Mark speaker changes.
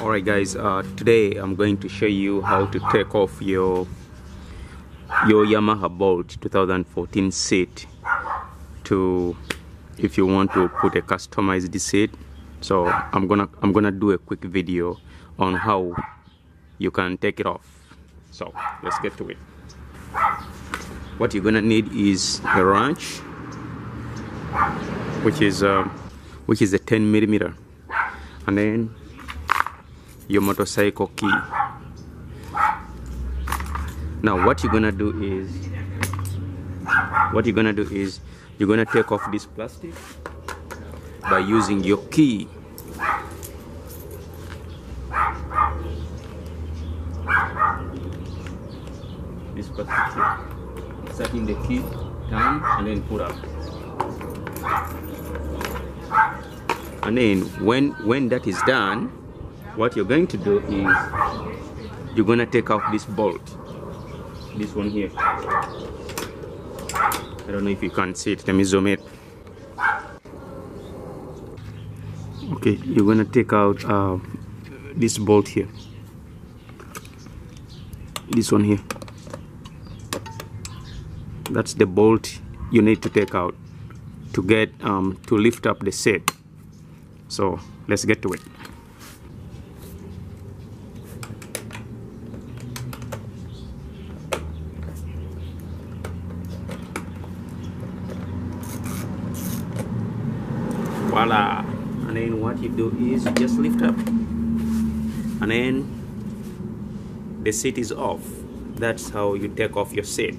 Speaker 1: alright guys uh, today I'm going to show you how to take off your your Yamaha Bolt 2014 seat to if you want to put a customized seat. So I'm gonna I'm gonna do a quick video on how you can take it off. So let's get to it. What you're gonna need is a wrench which is um, which is a 10 millimeter. And then your motorcycle key. Now what you're gonna do is what you're gonna do is you're gonna take off this plastic by using your key. This plastic setting the key down and then put up. And then when when that is done what you're going to do is you're going to take off this bolt this one here. I don't know if you can see it. Let me zoom it okay you're going to take out uh, this bolt here. This one here. That's the bolt you need to take out to get um, to lift up the set. So let's get to it voila and then what you do is you just lift up. And then the seat is off. That's how you take off your seat